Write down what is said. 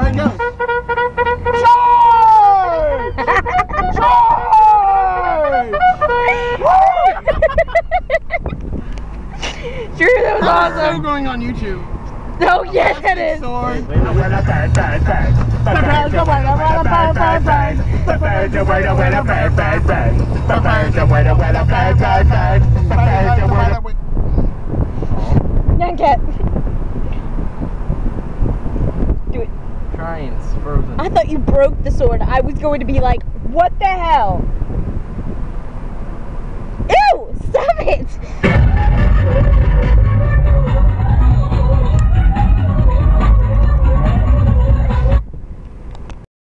Alright, go. Drew, that was That's still awesome. going on YouTube. Oh, yes, it is. Sword. Yanket. Do It's frozen. I thought you broke the sword. I was going to be like, what the hell?